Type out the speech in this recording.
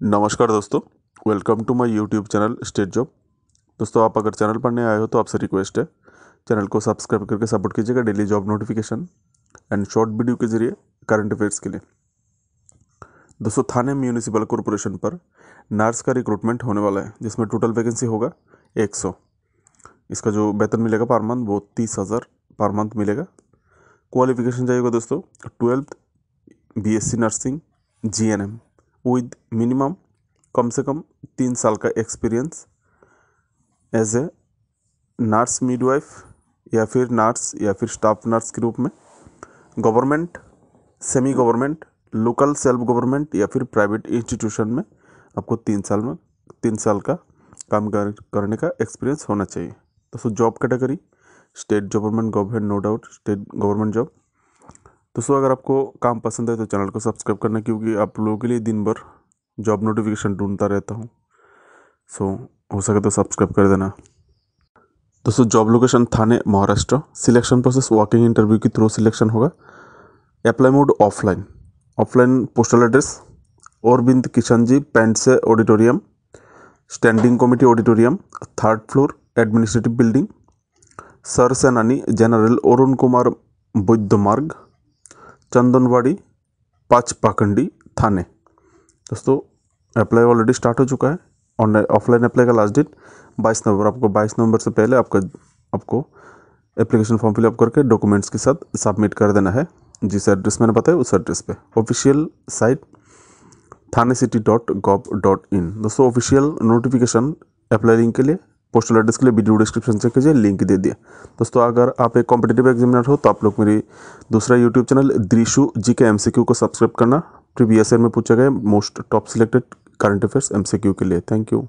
नमस्कार दोस्तों welcome to my YouTube channel state job दोस्तों, आप अगर चैनल पर नए आए हो तो आपसे रिक्वेस्ट है चैनल को सब्सक्राइब करके सपोर्ट कीजिएगा daily job notification and short video के ज़रिए करंट अफेयर्स के लिए। दोस्तों, थाने म्यूनिसिपल कॉरपोरेशन पर नर्स का रिक्रूटमेंट होने वाला है, जिसमें टोटल वैकेंसी होगा एक सौ। इसका जो वेतन मिलेगा पर मंथ वो तीस हज़ार पर मंथ मिलेगा। क्वालिफिकेशन चाहिएगा दोस्तों twelfth BSc nursing GNM with minimum कम से कम तीन साल का experience as a nurse midwife या फिर नर्स या फिर स्टाफ नर्स के रूप में government semi government local self government या फिर प्राइवेट इंस्टीट्यूशन में आपको तीन साल में तीन साल का काम कर, करने का एक्सपीरियंस होना चाहिए। तो so job category state government government no doubt state government job दोस्तों अगर आपको काम पसंद है तो चैनल को सब्सक्राइब करना क्योंकि आप लोगों के लिए दिन भर जॉब नोटिफिकेशन ढूंढता रहता हूँ। सो हो सके तो सब्सक्राइब कर देना। दोस्तों job location Thane, Maharashtra. Selection process walking interview के थ्रू सिलेक्शन होगा। Apply mode offline offline postal address Aurobind Kishan ji paint से auditorium standing committee auditorium third floor administrative building sir सेनानी जनरल अरुण कुमार बुद्ध मार्ग चंदनवाड़ी पाँच पाखंडी थाने। दोस्तों अप्लाई ऑलरेडी स्टार्ट हो चुका है। ऑनलाइन ऑफलाइन अप्लाई का लास्ट डेट 22 नवंबर, आपको 22 नवंबर से पहले आपका, आपको एप्लीकेशन फॉर्म फिलअप करके डॉक्यूमेंट्स के साथ सबमिट कर देना है। जिस एड्रेस मैंने बताया, उस एड्रेस पे। Official site Thane city dot gov dot in दोस्तों ऑफिशियल नोटिफिकेशन अप्लाई लिंक के लिए पोस्टल एड्रेस के लिए वीडियो डिस्क्रिप्शन चेक कीजिए लिंक दे दिया दोस्तों, अगर आप एक कॉम्पिटेटिव एग्जामिनर हो तो आप लोग मेरी दूसरा यूट्यूब चैनल दृशु जी के एम को सब्सक्राइब करना। प्रीवियस ईयर में पूछा गया most top selected current affairs MCQ के लिए। Thank you